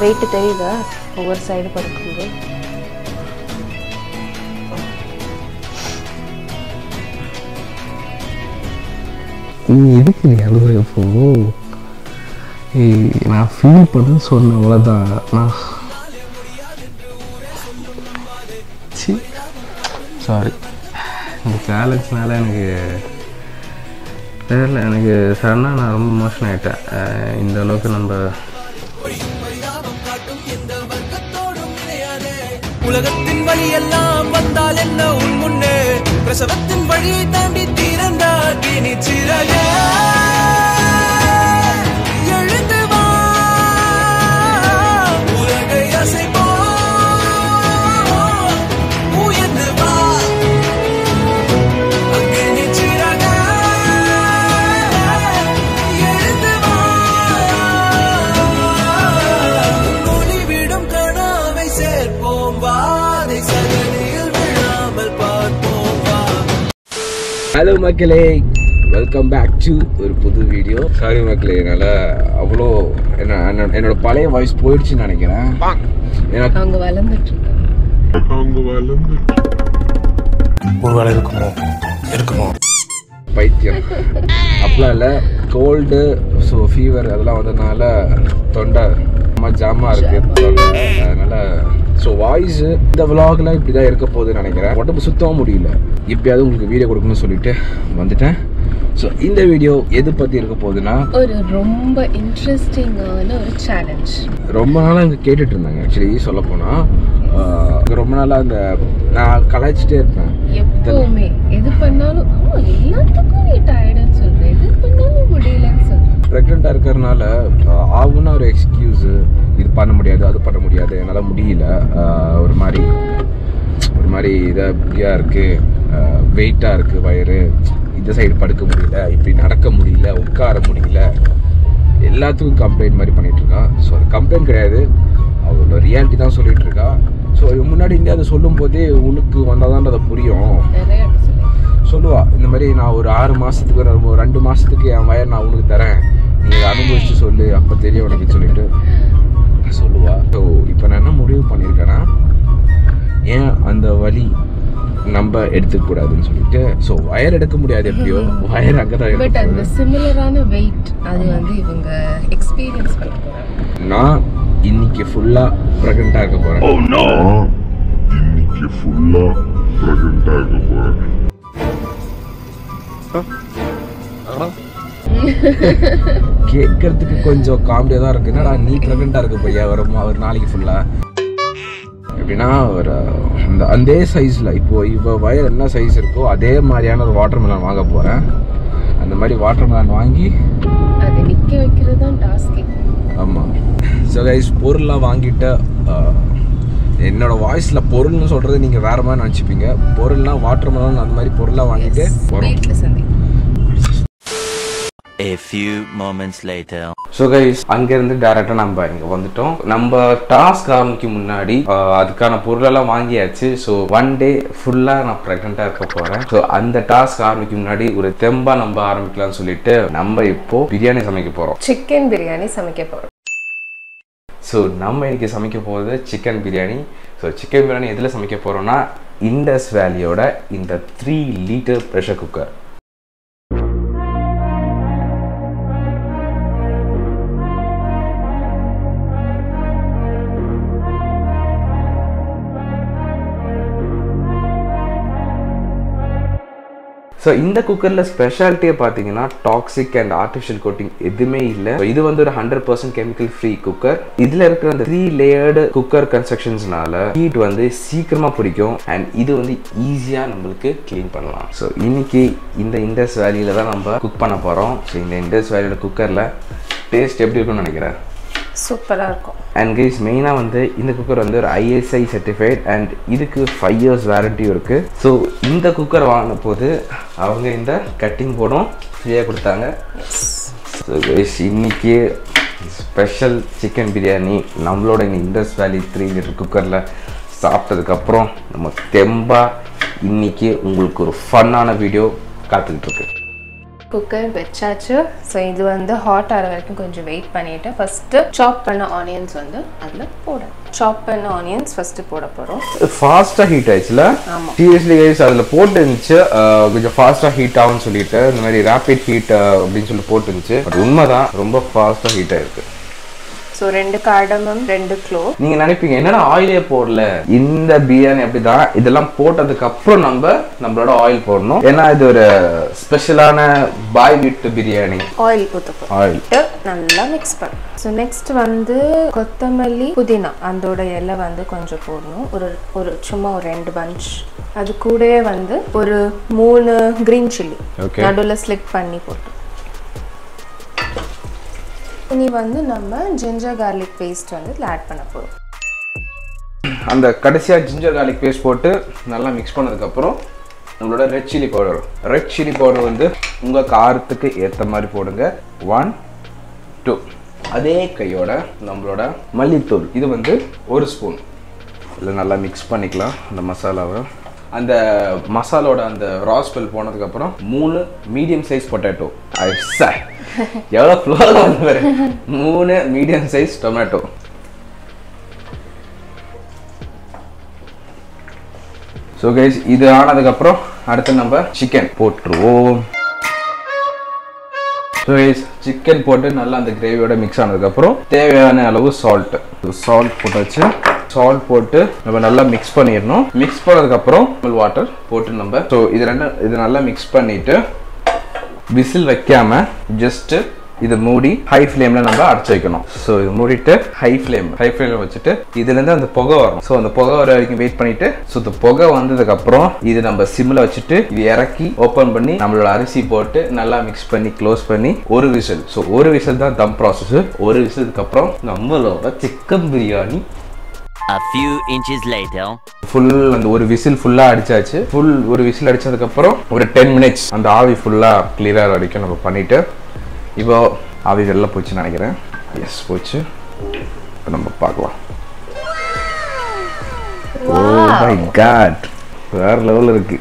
Weight தெரியுதா? ஒவ்வொரு side படுக்கும்போது நீ எதுக்கு நீ அழுகுற இப்போ? ஏய் நான் ஃபீல் பண்ண சொன்னேன் அவ்வளோதான் நான் சி. சாரி இந்த சேலஞ்ச்னால எனக்கு தெரியல. எனக்கு சடனாக நான் ரொம்ப மோஷன் ஆகிட்டேன் இந்த அளவுக்கு நம்ம உலகத்தின் வழி எல்லாம் வந்தால் என்ன உன் முன்னே? பிரசவத்தின் வழியை தாண்டி தீரந்தார் இனி ஹலோ மக்களே. வெல்கம் பேக் டு ஒரு புது வீடியோ சாரி மக்களே என்னால் அவ்வளோ என்ன என்னோட- பழைய வாய்ஸ் போயிடுச்சுன்னு நினைக்கிறேன். அவங்க வளர்ந்துட்டு இருக்காங்க. ஒருவேளை இருக்குமோ? இருக்குமோ. பைத்தியம். அப்படிலாம் இல்லை கோல்டு ஸோ ஃபீவர் அதெல்லாம் வந்ததுனால தொண்டை ரொம்ப ஜாமாக இருக்கு. தொண்டை அதனால ஸோ வாய்ஸ் இந்த விலாகில் இப்படி தான் இருக்க போகுதுன்னு நினைக்கிறேன். உடம்பு சுத்தமாக முடியல. எப்பயாவது உங்களுக்கு வீடியோ கொடுக்கணும்னு சொல்லிட்டு வந்துட்டேன். ஸோ இந்த வீடியோ எது பற்றி இருக்க போகுதுன்னா ஒரு ரொம்ப இன்ட்ரெஸ்டிங்கான ஒரு சேலஞ்ச் ரொம்ப நாளாக இங்கே கேட்டுட்டு இருந்தாங்க. ஆக்சுவலி சொல்ல போனால் ரொம்ப நாளாக அந்த நான் கலாய்ச்சிட்டே இருப்பேன். எப்பவுமே. எது பண்ணாலும் எல்லாத்துக்கும் நீ டயர்டுன்னு சொல்ற. எது பண்ணாலும் ப்ரெக்னெண்ட்டாக இருக்கிறதுனால ஆகும்னா ஒரு எக்ஸ்கியூஸு இது பண்ண முடியாது அது பண்ண முடியாது. என்னால் முடியல. ஒரு மாதிரி ஒரு மாதிரி இதாக இப்படியாக இருக்குது வெயிட்டாக இருக்குது வயிறு. இந்த சைடு படுக்க முடியல. இப்படி நடக்க முடியல. உட்கார முடியல. எல்லாத்துக்கும் கம்ப்ளைண்ட் மாதிரி பண்ணிகிட்ருக்கான் ஸோ அது கம்ப்ளைண்ட் கிடையாது. அவளோட ரியாலிட்டி தான் சொல்லிகிட்ருக்கா ஸோ முன்னாடி இருந்து அதை சொல்லும் போதே உனக்கு வந்தால் தான் அதை புரியும் நிறைய அப்படி சொல்லி சொல்லுவா இந்த மாதிரி நான் ஒரு ஆறு மாசத்துக்கு ஒரு ரெண்டு மாசத்துக்கு என் வயர் நான் உனக்கு தரேன். நீ இதை அனுபவிச்சு சொல்லு அப்போ தெரியும் உனக்கு சொல்லிட்டு சொல்லுவா. ஸோ இப்போ நான் என்ன முடிவு பண்ணியிருக்கேன்னா ஏன் அந்த வலி நம்ம எடுத்துக்க கூடாதுன்னு சொல்லிட்டு ஸோ வயர் எடுக்க முடியாது எப்படியோ. வயர் அங்கே தான் பட் அந்த சிமிலரான வெயிட் அது வந்து இவங்க எக்ஸ்பீரியன்ஸ் பண்ண நான் இன்னைக்கு ஃபுல்லாக ப்ரெக்னெண்ட்டாக இருக்க போகிறேன் நான் இன்னைக்கு ஃபுல்லா ப்ரெக்னெண்ட் ஆக போறேன். கேட்கறதுக்கு கொஞ்சம் காமெடியாக தான் இருக்கு. என்னடா நீ ப்ரெக்னெண்ட்டாக இருக்க பையா ஒரு ஒரு நாளைக்கு ஃபுல்லாக எப்படின்னா ஒரு அந்த அதே சைஸில் இப்போ இவ வயர் என்ன சைஸ் இருக்கோ அதே மாதிரியான ஒரு வாட்டர் மெலன் வாங்க போகிறேன் அந்த மாதிரி வாட்டர் மெலன் வாங்கி அதை நிக்க வைக்கிறது தான் டாஸ்கே ஆமாம் ஸோ கைஸ் பொருள்லாம் வாங்கிட்டு ஆஹ், என்னோட வாய்ஸில் பொருள்னு சொல்கிறது நீங்கள் வேறு மாதிரி நினச்சிப்பீங்க. பொருள்னா வாட்டர் மெலன் அந்த மாதிரி பொருளாக வாங்கிட்டு வரோம். A few moments later. So guys அங்கேருந்து டேரெக்டாக நம்ம இங்கே வந்துட்டோம். நம்ம டாஸ்க் ஆரம்பிக்கும் முன்னாடி அதுக்கான பொருளெல்லாம் வாங்கியாச்சு. ஸோ ஒன் டே ஃபுல்லாக நான் ப்ரெக்னெண்ட்டாக இருக்க போகிறேன் ஸோ அந்த டாஸ்க் ஆரம்பிக்கும் முன்னாடி ஒரு தெம்பா நம்ம ஆரம்பிக்கலாம்னு சொல்லிட்டு நம்ம இப்போ பிரியாணி சமைக்க போகிறோம் சிக்கன் பிரியாணி சமைக்க போறோம். ஸோ நம்ம இன்றைக்கி சமைக்க போகிறது chicken biryani so chicken biryani எதில் சமைக்க போகிறோன்னா இண்டஸ் வேலியோட இந்த three litre pressure cooker so இந்த குக்கரில் ஸ்பெஷாலிட்டியே பார்த்தீங்கன்னா டாக்ஸிக் அண்ட் ஆர்டிஃபிஷியல் கோட்டிங் எதுவுமே இல்லை. இது வந்து ஒரு hundred percent chemical free cooker இதில் இருக்கிற அந்த த்ரீ லேயர்டு குக்கர் கன்ஸ்ட்ரக்ஷன்ஸ்னால ஹீட் வந்து சீக்கிரமாக பிடிக்கும். அண்ட் இது வந்து ஈஸியாக நம்மளுக்கு க்ளீன் பண்ணலாம். ஸோ இன்னைக்கு இந்த இண்டஸ் வேலியில் தான் நம்ம குக் பண்ண போகிறோம் ஸோ இந்த இண்டஸ் வேலியோட குக்கரில் டேஸ்ட் எப்படி இருக்கும்னு நினைக்கிறேன்? சூப்பரா இருக்கும். அண்ட் கைஸ் மெயினாக வந்து இந்த குக்கர் வந்து ஒரு ஐஎஸ்ஐ சர்டிஃபைட் அண்ட் இதுக்கு ஃபைவ் இயர்ஸ் வேரண்டியும் இருக்குது ஸோ இந்த குக்கர் வாங்கின போது அவங்க இந்த கட்டிங் போர்டும் ஃப்ரீயாக கொடுத்தாங்க. ஸோ கைஸ் இன்னைக்கு ஸ்பெஷல் சிக்கன் பிரியாணி நம்மளோட இந்த இண்டஸ் வேலி த்ரீ லிட்டர் குக்கரில் சாப்பிட்டதுக்கப்புறம் நம்ம தெம்பா இன்னைக்கு உங்களுக்கு ஒரு ஃபன்னான வீடியோ காத்துக்கிட்டு இருக்கு. குக்கர் வச்சாச்சு. ஸோ இது வந்து ஹாட் ஆகிற வரைக்கும் கொஞ்சம் வெயிட் பண்ணிட்டு ஃபர்ஸ்ட் சாப் பண்ண ஆனியன்ஸ் வந்து அதில் போட. சாப் பண்ண ஆனியன்ஸ் ஃபர்ஸ்ட் போட போகிறோம் ஃபாஸ்ட்டாக ஹீட் ஆயிடுச்சுல. சீரியஸ்லி கைஸ் அதில் போட்டு இருந்துச்சு அஹ், கொஞ்சம் ஃபாஸ்ட்டாக ஹீட் ஆகும்னு சொல்லிட்டு இந்த மாதிரி ரேபிட் ஹீட் அப்படின்னு சொல்லி போட்டு இருந்துச்சு பட் உண்மைதான் ரொம்ப ஃபாஸ்ட்டாக ஹீட் ஆயிருக்கு. ஸோ ரெண்டு கார்டமம் ரெண்டு க்ளோ நீங்க நினைப்பீங்க என்னடா ஆயிலே போடல? இந்த பிரியாணி அப்படிதான். இதெல்லாம் போட்டதுக்கு அப்புறம் நம்ம நம்மளோட ஆயில் போடணும். ஏன்னா இது ஒரு ஸ்பெஷலான பாய் வீட்டு பிரியாணி. ஆயில் ஊற்ற ஆயில் நல்லா மிக்ஸ் பண்ணணும். ஸோ நெக்ஸ்ட் வந்து கொத்தமல்லி புதினா. அதோட இலை வந்து கொஞ்சம் போடணும். ஒரு ஒரு சும்மா ஒரு ரெண்டு பஞ்ச் அது கூடவே வந்து ஒரு மூணு க்ரீன் சில்லி. நடுவில் ஸ்லிட் பண்ணி போட்டு. இனி வந்து நம்ம ஜிஞ்சர் கார்லிக் பேஸ்ட் வந்து இதில் ஆட் பண்ண போகிறோம் அந்த கடைசியாக ஜிஞ்சர் கார்லிக் பேஸ்ட் போட்டு நல்லா மிக்ஸ் பண்ணதுக்கப்புறம் நம்மளோட red chilli powder red chilli powder வந்து உங்கள் காரத்துக்கு ஏற்ற மாதிரி போடுங்க. ஒன் டூ அதே கையோட நம்மளோட மல்லித்தூள். இது வந்து ஒரு ஸ்பூன் இதில் நல்லா மிக்ஸ் பண்ணிக்கலாம் அந்த மசாலாவை. அந்த மசாலோட அந்த ரா ஸ்மெல் போனதுக்கப்புறம் மூணு மீடியம் சைஸ் பொட்டேட்டோ எவ்வளோ ஃப்ளோர் வந்து மூணு medium size tomato so guys இது ஆனதுக்கப்புறம் அடுத்து நம்ம சிக்கன் போட்டுருவோம். ஸோ கைஸ் சிக்கன் போட்டு நல்லா அந்த கிரேவியோட மிக்ஸ் ஆனதுக்கப்புறம் தேவையான அளவு சால்ட் சால்ட் போட்டாச்சு சால்ட் போட்டு நம்ம நல்லா மிக்ஸ் பண்ணிடணும். மிக்ஸ் பண்ணதுக்கப்புறம் வாட்டர் போட்டு நம்ம ஸோ இது ரெண்டு இது நல்லா மிக்ஸ் பண்ணிட்டு விசில் வைக்காம ஜஸ்ட்டு இதை மூடி ஹை ஃப்ளேம்ல நம்ம அடைச்சு வைக்கணும். ஸோ இது மூடிட்டு ஹை ஃப்ளேம் ஹை ஃப்ளேம்ல வச்சுட்டு இதுலேருந்து அந்த புகை வரும் ஸோ அந்த புகை வர வரைக்கும் வெயிட் பண்ணிட்டு ஸோ இந்த புகை வந்ததுக்கப்புறம் இது நம்ம சிம்மில் வச்சுட்டு இது இறக்கி ஓப்பன் பண்ணி நம்மளோட அரிசி போட்டு நல்லா மிக்ஸ் பண்ணி க்ளோஸ் பண்ணி ஒரு விசில். ஸோ ஒரு விசில் தான் தம் ப்ராசஸ் ஒரு விசிலுக்கு அப்புறம் நம்மளோட chicken biryani A few inches later. Full அந்த ஒரு விசில் ஃபுல்லாக அடிச்சாச்சு. ஃபுல் ஒரு விசில் அடிச்சதுக்கப்புறம் ஒரு டென் மினிட்ஸ் அந்த ஆவி ஃபுல்லாக கிளியராக வரைக்கும் நம்ம பண்ணிட்டு இப்போ ஆவி வெளில போச்சுன்னு நினைக்கிறேன். எஸ் போச்சு. இப்போ நம்ம பார்க்கலாம். ஓ மை காட் வேற லெவலில் இருக்கு.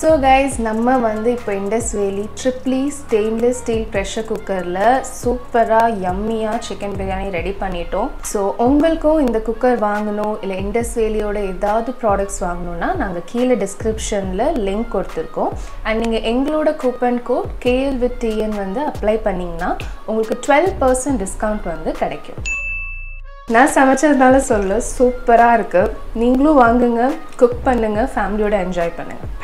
ஸோ கைஸ் நம்ம வந்து இப்போ இண்டஸ் வேலி ட்ரிப்ளி ஸ்டெயின்லெஸ் ஸ்டீல் ப்ரெஷர் குக்கரில் சூப்பராக யம்மியாக சிக்கன் பிரியாணி ரெடி பண்ணிட்டோம். ஸோ உங்களுக்கும் இந்த குக்கர் வாங்கணும் இல்லை இண்டஸ் வேலியோட ஏதாவது ப்ராடக்ட்ஸ் வாங்கணும்னா நாங்கள் கீழே டிஸ்கிரிப்ஷனில் லிங்க் கொடுத்துருக்கோம். அண்ட் நீங்கள் எங்களோட coupon code KL with TN வந்து அப்ளை பண்ணிங்கன்னா உங்களுக்கு டுவெல் பர்சன்ட் டிஸ்கவுண்ட் வந்து கிடைக்கும். நான் சமைச்சதுனால சொல்ல சூப்பராக இருக்குது நீங்களும் வாங்குங்க குக் பண்ணுங்கள் ஃபேமிலியோட என்ஜாய் பண்ணுங்கள்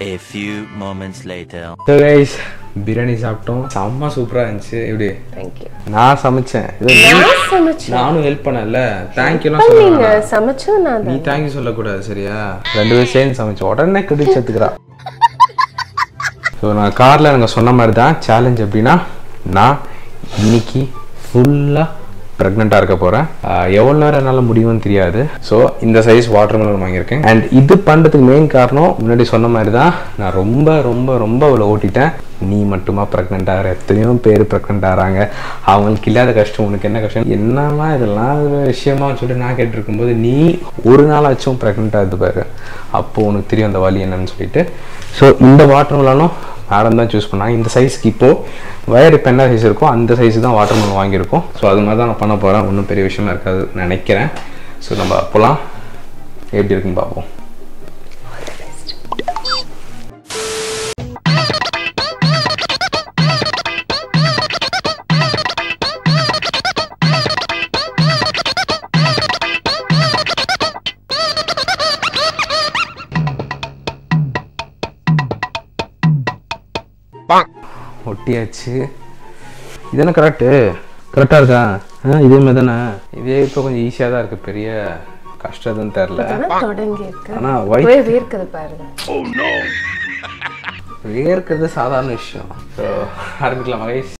A few moments later. So guys biryani சாப்பிட்டோம். செம்ம சூப்பராக இருந்துச்சு. எப்படி? தேங்க்யூ நான் சமைச்சேன். இது நான் சமைச்சேன். நானும் ஹெல்ப் பண்ணல. தேங்க்யூலாம் நீங்க சொல்லுவேன் சமைச்சது நான் நீ தேங்க்யூ சொல்லக்கூடாது சரியா? ரெண்டு பேரும் சேர்ந்து சமைச்சு உடனே கிரெடிட் ஸோ நான் காரில் எனக்கு சொன்ன மாதிரி தான் சேலஞ்ச் எப்படின்னா நான் இன்னைக்கு ஃபுல்லாக ப்ரெக்னெண்ட்டாக இருக்க போகிறேன் எவ்வளோ நேரம் என்னால் முடியும்னு தெரியாது. ஸோ இந்த சைஸ் வாட்டர் மெலன் வாங்கியிருக்கேன். அண்ட் இது பண்ணுறதுக்கு மெயின் காரணம் முன்னாடி சொன்ன மாதிரி தான் நான் ரொம்ப ரொம்ப ரொம்ப அவளை ஓட்டிட்டேன். நீ மட்டுமா ப்ரெக்னெண்ட் ஆகிற? எத்தனையோ பேர் ப்ரெக்னெண்ட் ஆகிறாங்க. அவங்களுக்கு இல்லாத கஷ்டம் உனக்கு என்ன கஷ்டம்? என்னமா இதெல்லாம் ஒரு விஷயமா சொல்லிட்டு நான் கேட்டிருக்கும்போது நீ ஒரு நாளாச்சும் ப்ரெக்னெண்ட் ஆகுது பாரு. அப்போ உனக்கு தெரியும் அந்த வழி என்னன்னு சொல்லிட்டு. ஸோ இந்த வாட்டர் மெலனும் மேடம் தான் சூஸ் பண்ணாங்க. இந்த சைஸ்க்கு இப்போது வயர் இப்போ என்ன சைஸ் இருக்கோ அந்த சைஸ் தான் வாட்டர் மெலன் வாங்கியிருக்கோம். ஸோ அது மாதிரி தான் நான் பண்ண போகிறேன் ஒன்றும் பெரிய விஷயமா இருக்காது நினைக்கிறேன். ஸோ நம்ம போகலாம் எப்படி இருக்குன்னு பார்ப்போம். ஒட்டியாச்சு இதுதானே கரெக்டு கரெக்டாக இருக்கா? ஆ இதே மாதிரி தானே இதே இப்போ கொஞ்சம் ஈஸியாக தான் இருக்குது பெரிய கஷ்டம் எதுவும் தெரில ஆனால் ஒயிட் வேர்க்குது பாருங்க. வேர்க்கிறது சாதாரண விஷயம். ஸோ ஆரம்பிக்கலாம் மகேஷ்.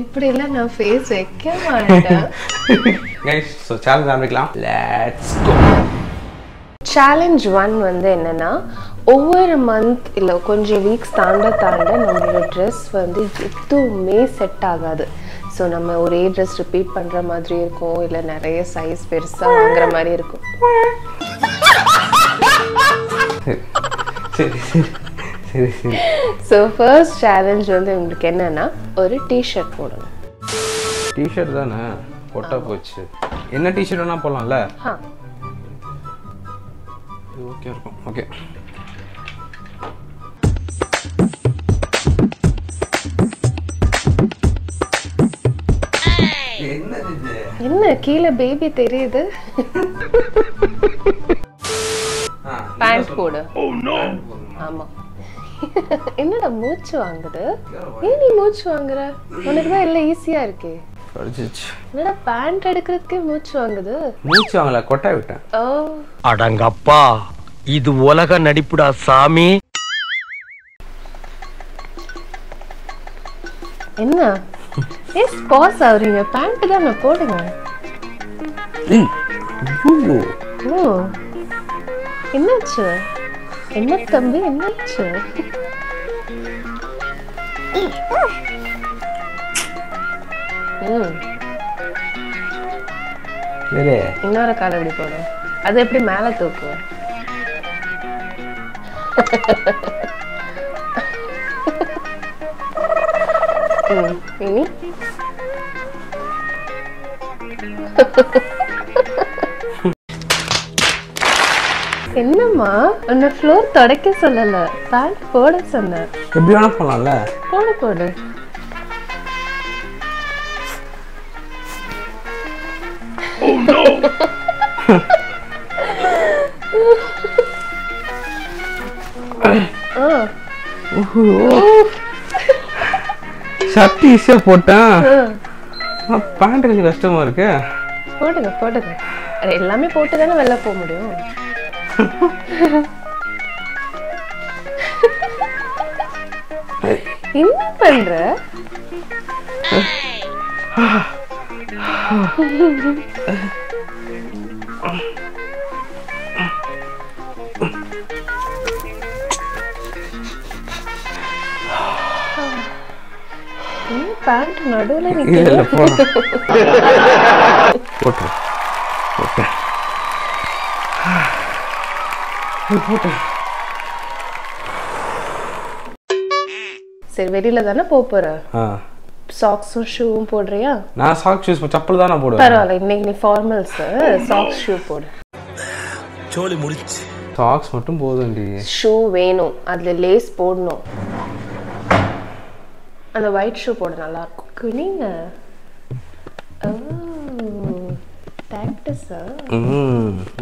இப்படி எல்லாம் நான் ஃபேஸ் வைக்க மாட்டேன். ஸோ ஆரம்பிக்கலாம். லெட்ஸ் கோ சேலஞ்ச் ஒன் வந்து என்னன்னா ஒவ்வொரு மந்த் இல்லை கொஞ்சம் வீக்ஸ் தாண்ட தாண்ட நம்மளோட ட்ரெஸ் வந்து எதுவுமே செட் ஆகாது. ஸோ நம்ம ஒரே ட்ரெஸ் ரிப்பீட் பண்ணுற மாதிரி இருக்கும். இல்லை நிறைய சைஸ் பெருசாக வாங்குற மாதிரி இருக்கும். ஸோ ஃபர்ஸ்ட் சேலஞ்ச் வந்து உங்களுக்கு என்னன்னா ஒரு டிஷர்ட் போடணும். டிஷர்ட் தானே? பொட்டா போச்சு. என்ன டிஷர்ட் வேணா போடலாம்ல? இது ஓகே இருக்கும். ஓகே. என்ன கீழே பேபி தெரியுது? பேண்ட் போடு. ஆமா. என்னடா மூச்சு வாங்குது? ஏன் நீ மூச்சு வாங்குற? உனக்கு தான் எல்லாம் ஈஸியா இருக்கே. பேண்ட் எடுக்கிறதுக்கே மூச்சு வாங்குது? மூச்சு வாங்கல கொட்டை விட்டேன். ஓ. அடங்கப்பா இது உலக நடிப்புடா சாமி. என்ன? எஸ் பாஸ் ஆகுறீங்க. பேண்ட் தானே போடுங்க. ஓ. என்னாச்சு? என்ன தம்பி என்னாச்சு? இன்னொரு கால் எப்படி போடு அது எப்படி மேல தூக்கு? இனி? என்னம்மா? உன்னை ஃப்ளோர் தொடக்க சொல்லல. பேண்ட் போட சொன்னேன் எப்படி வேணா போடலாம்ல போடு போடு. ஆ ஷர்ட் ஈஸியாக போட்டேன் பேண்ட் கொஞ்சம் கஷ்டமா இருக்கு. போடுங்க போடுங்க அது எல்லாமே போட்டு தானே வெளில போக முடியும். என்ன பண்ற? பேண்ட் நடுவுல சரி வெளியில தானே போற? சாக்ஸும் ஷூவும் போடுறியா? நான் சாக் ஷூஸ் செப்பல் தான் நான் போடுவேன். பரவாயில்ல இன்னைக்கு நீ ஃபார்மல்ஸ் சாக்ஸ் ஷூ போடு. சோலி முடிச்சு சாக்ஸ் மட்டும் போதும்டி. ஷூ வேணும். அதுல லேஸ் போடணும். அந்த ஒயிட் ஷூ போட நல்லா இருக்கும் குனிங்க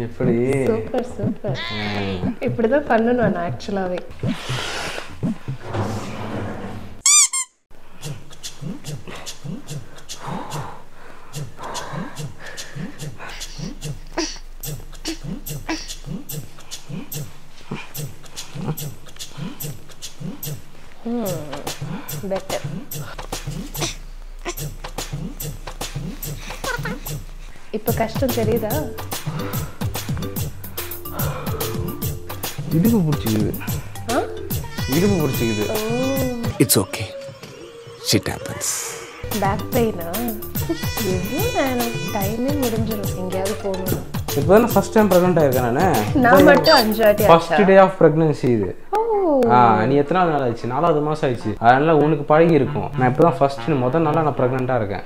எப்படி? சூப்பர் சூப்பர் இப்படிதான் பண்ணணும் நான் ஆக்சுவலாவே பெட்டர் இப்ப கஷ்டம் தெரியுதா? இடுப்பு பிடிச்சிக்குது? இடுப்பு பிடிச்சிக்குது. It's okay shit happens back பெயினா எவ்வளோ நேரம்? டைமே முடிஞ்சிடும் எங்கேயாவது போகணும் இப்போ தான் ஃபர்ஸ்ட் டைம் ப்ரெக்னென்ட் ஆயிருக்கேன் நான். நான் மட்டும் அஞ்சு வாட்டி ஃபர்ஸ்ட்? டே ஆஃப் ப்ரெக்னன்சி இது. நீ எத்தனாவது நாள் ஆச்சு? நாலாவது மாசம் ஆயிடுச்சு. அதனால உனக்கு பழகி இருக்கும் நான் இப்போ தான் ஃபர்ஸ்ட் முதல் நாளாக நான் ப்ரெக்னெண்ட்டாக இருக்கேன்.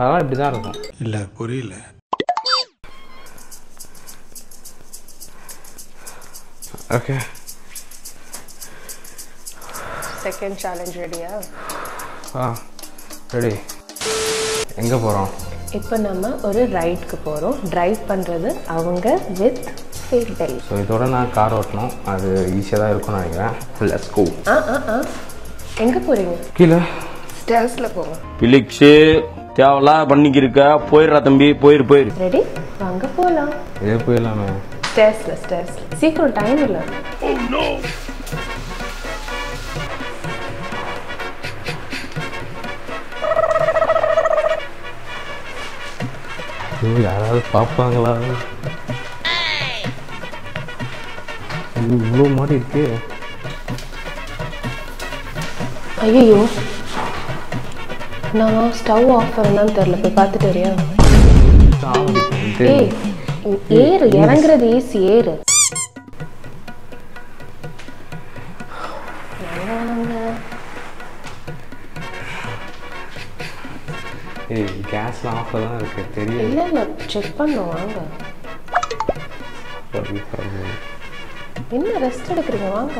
அதனால இப்படி தான் இருக்கும். இல்ல புரியல. ஓகே செகண்ட் சேலஞ்ச் ரெடியா ஆ ரெடி எங்கே போகிறோம் இப்போ நம்ம ஒரு ரைட்க்கு போகிறோம் டிரைவ் பண்ணுறது அவங்க வித் சீட் பெல்ட் ஸோ இதோட நான் கார் ஓட்டணும். அது ஈஸியாக தான் இருக்கும்னு நினைக்கிறேன். லெட்ஸ் கோ ஆ ஆ ஆ. எங்கே போகிறீங்க கீழே. ஸ்டேர்ஸில் போங்க. பிலிக்ஸு தேவையில்லாம் பண்ணிக்கிருக்க. போயிடுறா தம்பி. போயிரு போயிரு. ரெடி வாங்க போகலாம் இதே போயிடலாமே. ஸ்டேர்ஸில் ஸ்டேர்ஸில் சீக்கிரம் டைம் இல்லை. யாராவது பார்ப்பாங்களா இவ்வளோ மாதிரி இருக்கு. ஐயோ நான் ஸ்டவ் ஆஃப் பண்ணான்னு தெரில போய் பார்த்துட்டு வரியா? ஏய் ஏறு இறங்குறது ஏசி ஏறு. ஏய் கேஸ்லாம் ஆஃபில் தான் இருக்கு தெரியல இல்லை இல்லை செக் பண்ணோம் வாங்க. என்ன ரெஸ்ட் எடுக்கிறீங்க? வாங்க.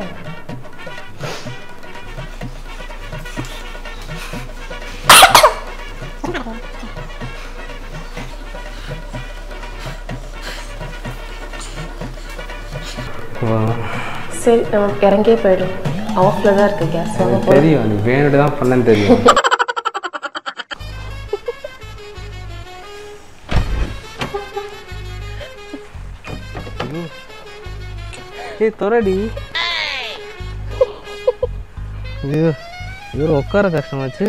சரி நம்ம இறங்கியே போயிடும் ஆஃப்ல தான் இருக்கு கேஸ். தெரியும் நீ வேணுட்டு தான் பண்ணேன்னு தெரியும். ஏய் தொரடி. ஐயோ இவர் உட்கார கஷ்டமாச்சு.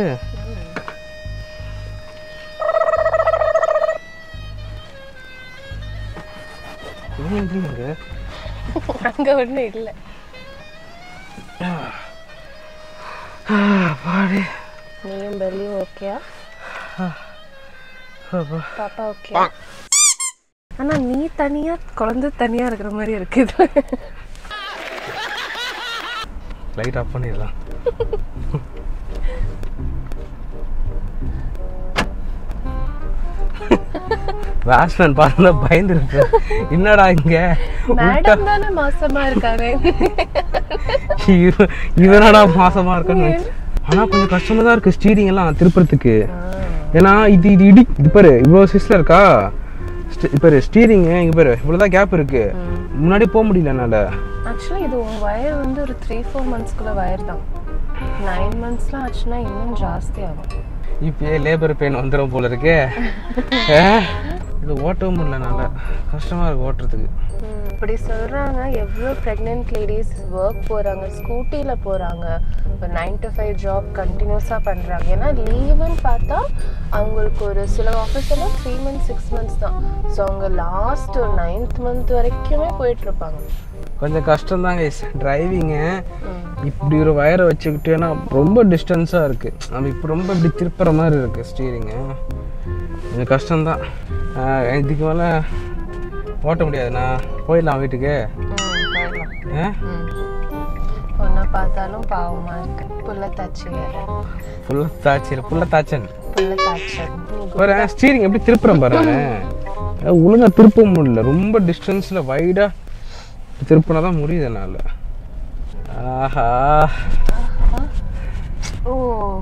அங்க ஒண்ணும் இல்ல. பாடி. நீயும் பெல்லியும் ஓகேயா? பாப்பா ஓகே. ஆனா நீ தனியா குழந்தை தனியா இருக்கிற மாதிரி இருக்குது லைட் ஆஃப் பண்ணிடலாம். பேட்ஸ்மேன் பாருங்க பயந்துருக்கு. என்னடா இங்க? மேடம் தானே மாசமா இருக்காரு. இவ- இவனடா மாசமா இருக்கான்னு ஆனா கொஞ்சம் கஷ்டமா தான் இருக்கு ஸ்டீரிங் எல்லாம் திருப்புறதுக்கு. ஏன்னா இது இது இடி இது பாரு இவ்வளோ சிஸ்ல இருக்கா? ஸ்டி- பாரு ஸ்டீரிங் இங்க பாரு இவ்வளவுதான் கேப் இருக்கு. முன்னாடி போக முடியல என்னால. ஆக்சுவலி இது வயர் வந்து ஒரு த்ரீ ஃபோர் மந்த்ஸ்க்குள்ள வயர் தான். நைன் மந்த்ஸ்லாம் ஆச்சுன்னா இன்னும் ஜாஸ்தி ஆகும். இப்பயே லேபர் பெயின் வந்துடும் போல இருக்கே? இது ஓட்டவும் முடியல என்னால. கஷ்டமா இருக்கு ஓட்டுறதுக்கு. இப்படி சொல்றாங்க. எவ்வளோ ப்ரெக்னென்ட் லேடிஸ் ஒர்க் போறாங்க ஸ்கூட்டியில போறாங்க. ஒரு நைன் டு ஃபைவ் ஜாப் கண்டினியூஸாக பண்றாங்க. ஏன்னா லீவுன்னு பார்த்தா அவங்களுக்கு ஒரு சில ஆஃபீஸ் எல்லாம் த்ரீ மந்த்ஸ் சிக்ஸ் மந்த்ஸ் தான். ஸோ அவங்க லாஸ்ட் ஒரு நைன்த் மந்த் வரைக்குமே போயிட்டு இருப்பாங்க கொஞ்சம் கஷ்டம் தாங்க டிரைவிங்கு இப்படி ஒரு வயரை வச்சுக்கிட்டேன்னா ரொம்ப டிஸ்டன்ஸாக இருக்கு. நம்ம இப்போ ரொம்ப இப்படி திருப்புற மாதிரி இருக்கு ஸ்டீரிங்கு கொஞ்சம் கஷ்டம்தான். இதுக்கு மேலே ஓட்ட முடியாதுண்ணா. போயிடலாம் வீட்டுக்கு. ஆ? ஒன்றை பார்த்தாலும் பாவமா இருக்கு. புள்ள தாச்சி ஃபுல்லாக தாச்சியில் ஃபுல்லாக தாச்சன். புள்ள ஸ்டீரிங் எப்படி திருப்புறேன் பாரு. ஒழுங்காக திருப்ப முடியல. ரொம்ப டிஸ்டன்ஸில் வைடாக திருப்பினா தான் முடியுது என்னால். ஆஹா.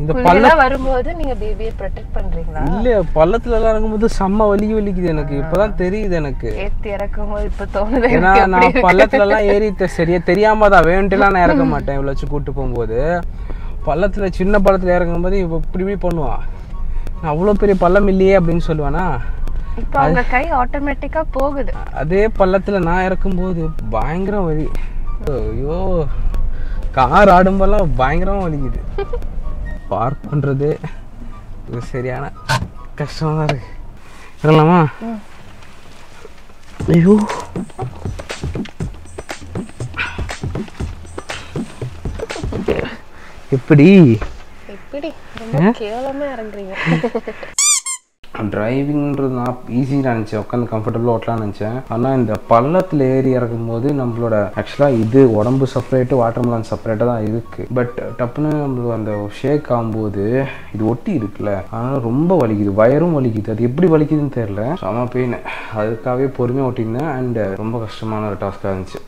இந்த புள்ளைலாம் வரும்போது நீங்க பேபியை ப்ரொடெக்ட் பண்றீங்களா? இல்ல பள்ளத்துல எல்லாம் இறங்கும்போது செம்ம வலி வலிக்குது எனக்கு. இப்பதான் தெரியுது எனக்கு. ஏத்தி இறக்கும் போது இப்ப தோணுது ஏன்னா நான். பள்ளத்துல எல்லாம் ஏறி சரியா தெரியாம தான் வேண்டுலாம் நான் இறக்க மாட்டேன் இவ்வளோ வச்சு கூட்டு போகும்போது. பள்ளத்துல சின்ன பள்ளத்துல இறங்கும் போது இவ இப்படி இப்படி பண்ணுவான் நான் அவ்வளோ பெரிய பள்ளம் இல்லையே அப்படின்னு சொல்லுவானா? இப்ப அவங்க கை ஆட்டோமேட்டிக்கா போகுது. அதே பள்ளத்துல நான் இறக்கும்போது பயங்கர வலி. ஐயோ. கார் ஆடும்போதெல்லாம் பயங்கரமா வலிக்குது. பார்க் பண்றது இது சரியான கஷ்டமா தான் இருக்கு. இறங்கலாமா ஐயோ. எப்படி? எப்படி? கேவலமா இறங்குறீங்க. டிரைவிங்ன்றது நான் ஈஸி நினச்சேன். உட்காந்து கம்ஃபர்டபுளாக ஓட்டலாம்னு நினச்சேன். ஆனால் இந்த பள்ளத்தில் ஏறி இறக்கும் போது நம்மளோட ஆக்சுவலாக இது உடம்பு செப்பரேட்டு வாட்டர் மெலன் செப்பரேட்டாக தான் இருக்குது பட் டப்புன்னு நம்மளுக்கு அந்த ஷேக் ஆகும்போது இது ஒட்டி இருக்குல்ல. அதனால் ரொம்ப வலிக்குது. வயரும் வலிக்குது. அது எப்படி வலிக்குதுன்னு தெரில செம பெயின் அதுக்காகவே பொறுமையாக ஓட்டியிருந்தேன். அண்ட் ரொம்ப கஷ்டமான ஒரு டாஸ்க்காக இருந்துச்சு.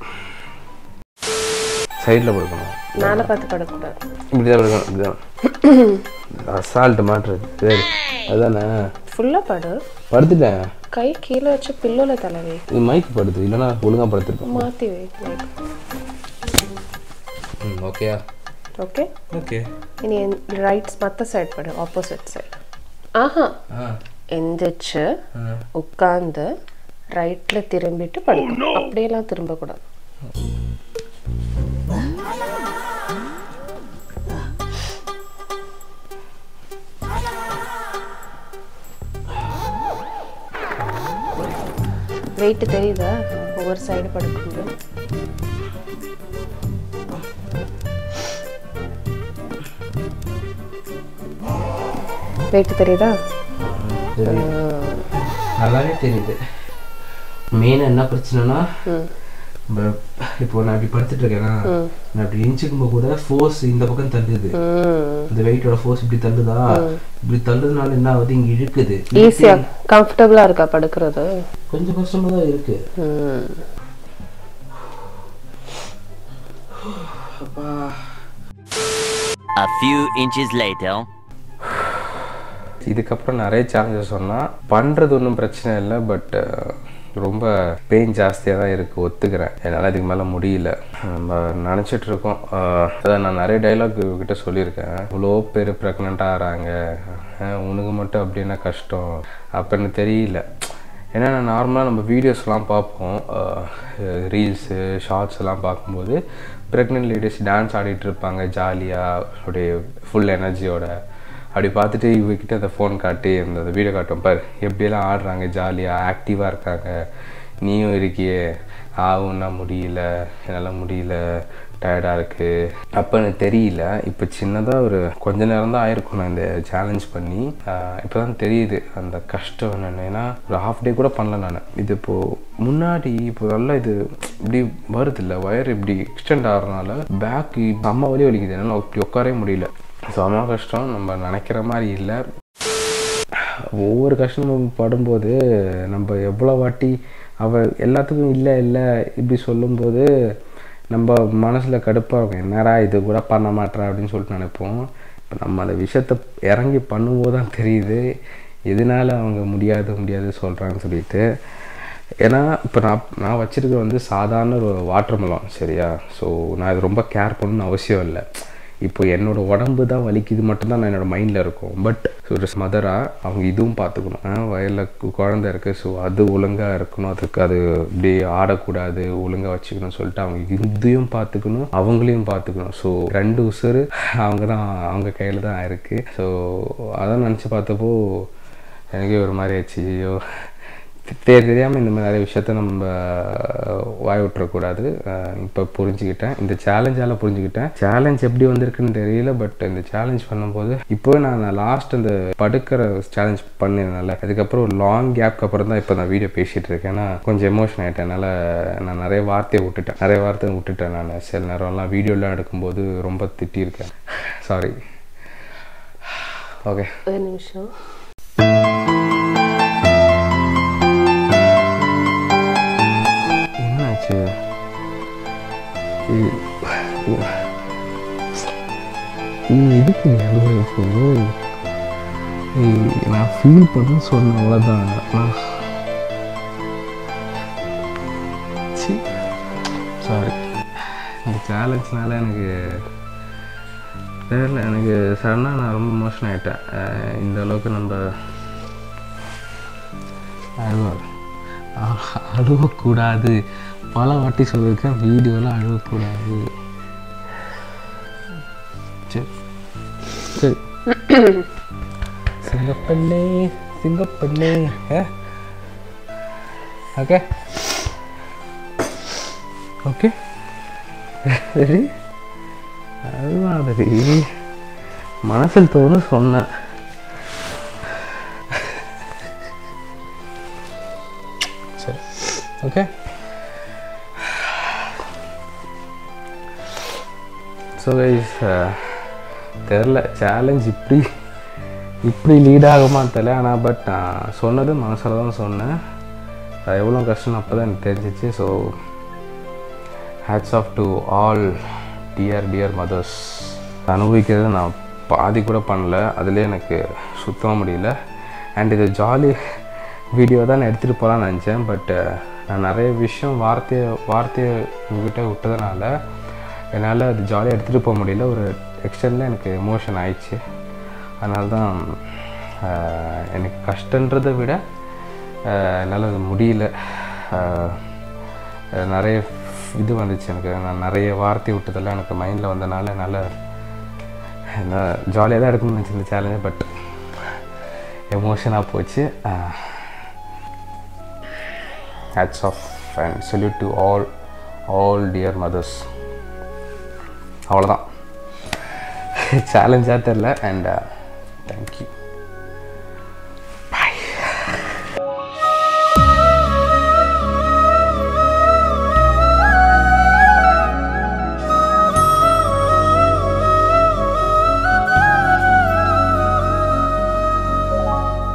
சைடில் படுக்கணும் மேல பார்த்து படக்கூடாது இப்படி தான் படுக்கணும். இப்படி தான் அசால்ட்டு மாட்டுறது. சரி. அதானே? ஃபுல்லா படு. படுத்துட்டேன். கை கீழே வச்சு பில்லோல தலைவை இது மைக் படுத்து இல்லைன்னா ஒழுங்கா படுத்துருப்பேன் மாத்தி வை ம் ஓகேயா ஓகே ஓகே இனி ரைட்ஸ் மற்ற சைடு படு ஆப்போசிட் சைடு ஆஹா. எந்திரிச்சு உட்காந்து ரைட்ல திரும்பிட்டு படுக்கணும். அப்படியெல்லாம் திரும்பக்கூடாது. வெயிட்டு தெரியுதா? ஒவ்வொரு சைடு படுக்கும்போது. வெயிட்டு தெரியுதா? நல்லாவே தெரியுது. மெயின் என்ன பிரச்சனைனா இப்ப- நான் இப்படி படுத்துட்டு இருக்கேன்னா நான் இப்படி இன்ச்சுக்கும் கூட ஃபோர்ஸ் இந்த பக்கம் தள்ளுது. இந்த வெயிட்டோட ஃபோர்ஸ் இப்படி தள்ளுதா? இப்படி தள்ளுறதுனால என்ன ஆகுது? இங்க இழுக்குது. ஈஸியா கம்ஃபர்டபுளா இருக்கா படுக்கிறது? கொஞ்சம் கஷ்டமா தான் இருக்கு. A few inches later. இதுக்கப்புறம் நிறைய சேலஞ்சஸ் சொன்னால் பண்ணுறது ஒன்றும் பிரச்சனை இல்லை பட் ரொம்ப பெயின் ஜாஸ்தியாக தான் இருக்குது ஒத்துக்கிறேன். என்னால் இதுக்கு மேலே முடியல. நம்ம நினச்சிட்டு இருக்கோம் அதான் நான் நிறைய டைலாக் கிட்ட சொல்லியிருக்கேன். இவ்வளோ பேர் ப்ரெக்னெண்ட்டாக ஆகிறாங்க. உனக்கு மட்டும் அப்படின்னா கஷ்டம்? அப்படின்னு தெரியல. ஏன்னா நான் நார்மலாக நம்ம வீடியோஸ்லாம் பார்ப்போம். ரீல்ஸு ஷார்ட்ஸ் எல்லாம் பார்க்கும்போது ப்ரெக்னென்ட் லேடிஸ் டான்ஸ் ஆடிட்டு இருப்பாங்க ஜாலியாக அப்படியே ஃபுல் எனர்ஜியோட அப்படி பார்த்துட்டு இவகிட்ட அந்த ஃபோன் காட்டி அந்த வீடியோ காட்டும். பார் எப்படியெல்லாம் ஆடுறாங்க ஜாலியாக ஆக்டிவாக இருக்காங்க. நீயும் இருக்கியே. ஆகும்னா முடியல. என்னால் முடியல. டயர்டாக இருக்குது அப்போ எனக்கு தெரியல. இப்போ சின்னதாக ஒரு கொஞ்ச நேரம் தான் ஆயிருக்கும் நான் இந்த சேலஞ்ச் பண்ணி. இப்போ தான் தெரியுது அந்த கஷ்டம் என்னென்னு. ஏன்னா ஒரு ஹாஃப் டே கூட பண்ணல நான். இது இப்போது முன்னாடி இப்போ நல்லா இது இப்படி வருது இல்லை ஒயர் இப்படி எக்ஸ்டெண்ட் ஆகிறதுனால பேக்கு அம்மா வலி வலிக்குது. என்னால் இப்படி உட்காரவே முடியல. செம கஷ்டம். நம்ம நினைக்கிற மாதிரி இல்லை. ஒவ்வொரு கஷ்டமும் படும்போது நம்ம எவ்வளோ வாட்டி அவள் எல்லாத்துக்கும் இல்லை இல்லை இப்படி சொல்லும்போது நம்ம மனசில் கடுப்பாக இருக்கும். என்னடா இது கூட பண்ண மாட்டேறா அப்படின்னு சொல்லிட்டு நினைப்போம். இப்போ நம்ம அந்த விஷயத்தை இறங்கி பண்ணும்போது தான் தெரியுது. எதனால அவங்க முடியாது முடியாது சொல்கிறாங்கன்னு சொல்லிட்டு. ஏன்னா இப்போ நான் நான் வச்சுருக்க வந்து சாதாரண ஒரு வாட்டர் மெலன் சரியா? ஸோ நான் இது ரொம்ப கேர் பண்ணணும்னு அவசியம் இல்லை. இப்போ என்னோட உடம்பு தான் வலிக்குது மட்டும்தான் நான் என்னோட மைண்டில் இருக்கும். பட் ஒரு மதராக அவங்க இதுவும் பார்த்துக்கணும். வயலில் குழந்தை இருக்குது ஸோ அது ஒழுங்காக இருக்கணும். அதுக்கு அது இப்படி ஆடக்கூடாது ஒழுங்காக வச்சுக்கணும் சொல்லிட்டு அவங்க இதையும் பார்த்துக்கணும் அவங்களையும் பார்த்துக்கணும். ஸோ ரெண்டு உசுறு அவங்க தான் அவங்க கையில் தான் இருக்குது ஸோ அதான் நினச்சி பார்த்தப்போ எனக்கே ஒரு மாதிரி ஆச்சு ஐயோ. தெரியாமல் இந்த மாதிரி நிறைய விஷயத்த நம்ம வாய் விட்டுறக்கூடாது. இப்போ புரிஞ்சுக்கிட்டேன். இந்த சேலஞ்சால் புரிஞ்சுக்கிட்டேன். சேலஞ்ச் எப்படி வந்திருக்குன்னு தெரியல பட் இந்த சேலஞ்ச் பண்ணும்போது இப்போ நான் லாஸ்ட் அந்த படுக்கிற சேலஞ்ச் பண்ணிருந்தேன்ல அதுக்கப்புறம் ஒரு லாங் கேப்க்கு அப்புறம் தான் இப்போ நான் வீடியோ பேசிகிட்டு இருக்கேன். ஏன்னா கொஞ்சம் எமோஷன் ஆகிட்டேன் நான் நிறைய வார்த்தையை விட்டுட்டேன். நிறைய வார்த்தை விட்டுட்டேன் நான். சில நேரம்லாம் வீடியோலாம் எடுக்கும்போது ரொம்ப திட்டியிருக்கேன். சாரி ஓகே ஒரு நிமிஷம். என்னாச்சு நீ எதுக்கு நீ அழுகுற இப்போ நான் ஃபீல் பண்ண சொன்னேன் அவ்வளோதான் நான் சாரி இந்த சேலஞ்ச்னால எனக்கு தெரியல. எனக்கு சடனாக நான் ரொம்ப மோஷன் ஆகிட்டேன் இந்த அளவுக்கு நம்ம அழுவோம் அ- அழுவக்கூடாது. பல வாட்டி சொல்லியிருக்கேன் வீடியோவில் அழுவக்கூடாது. சரி. சரி. சிங்கப்பண்ணே சிங்கப்பண்ணே ஓகே. ஓகே. சரி அது மாதிரி மனசில் தோணும் சொன்னேன் சரி. ஓகே. ஸோ கைஸ் தெரில சேலஞ்ச் இப்படி இப்படி லீட் ஆகுமா தெரில ஆனால் பட் நான் சொன்னது மனசில் தான் சொன்னேன். அது எவ்வளோ கஷ்டம் அப்போ தான் எனக்கு தெரிஞ்சிச்சு. So hats off to all dear dear mothers அனுபவிக்கிறது நான் பாதி கூட பண்ணல. அதுலேயே எனக்கு சுத்தமாக முடியல. அண்ட் இது ஜாலி வீடியோ தான் நான் எடுத்துகிட்டு போகலான்னு நினச்சேன். பட் நான் நிறைய விஷயம் வார்த்தையை வார்த்தையை உங்ககிட்ட விட்டதுனால என்னால் அது ஜாலியாக எடுத்துகிட்டு போக முடியல. ஒரு எக்ஸ்டெண்டில் எனக்கு எமோஷன் ஆயிடுச்சு. அதனால தான் எனக்கு கஷ்டன்றதை விட என்னால் அது முடியல. நிறைய இது வந்துச்சு எனக்கு. நான் நிறைய வார்த்தை விட்டதெல்லாம் எனக்கு மைண்டில் வந்தனால என்னால் என்ன ஜாலியாக தான் எடுக்கணும்னு நினச்சி இந்த சேலஞ்சு பட் எமோஷனாக போச்சு. Hats off and salute to all all dear mothers அவ்வளோதான் சேலஞ்சாக தெரில அண்ட் தேங்க்யூ